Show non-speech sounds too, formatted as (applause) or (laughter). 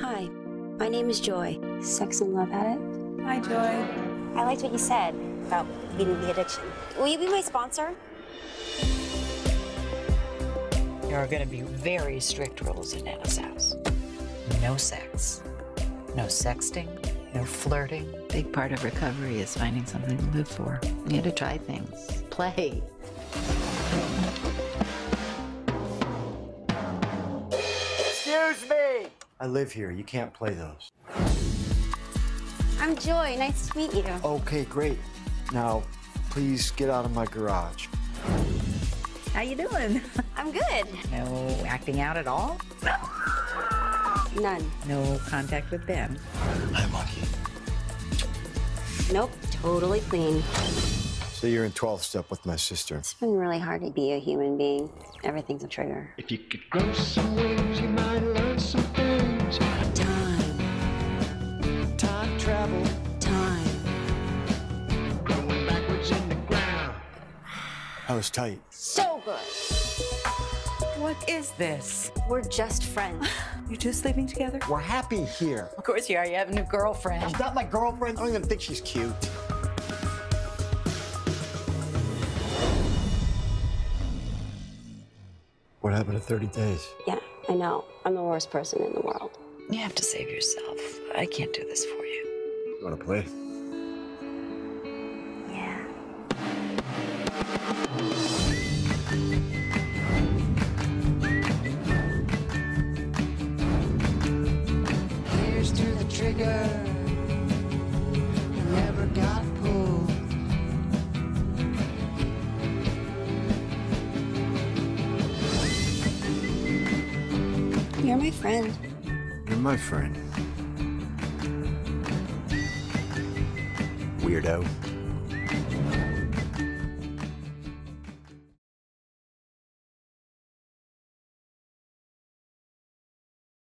Hi, my name is Joy, sex and love addict. Hi, Joy. I liked what you said about beating the addiction. Will you be my sponsor? There are going to be very strict rules in Nana's house. No sex, no sexting, no flirting. Big part of recovery is finding something to live for. You had to try things, play. Excuse me! I live here. You can't play those. I'm Joy. Nice to meet you. Okay, great. Now, please get out of my garage. How you doing? (laughs) I'm good. No acting out at all? None. No contact with Ben? Hi, Monkey. Nope. Totally clean. So you're in 12th step with my sister. It's been really hard to be a human being. Everything's a trigger. If you could grow some wings, you might travel. Time. Growing backwards in the ground. I was tight. So good. What is this? We're just friends. You two sleeping together? We're happy here. Of course you are. You have a new girlfriend. She's not my girlfriend. I don't even think she's cute. What happened to 30 days? yeah, I know. I'm the worst person in the world. You have to save yourself. I can't do this for you. You want to play? Yeah. Here's to the trigger. Never got pulled. You're my friend. You're my friend. Weirdo.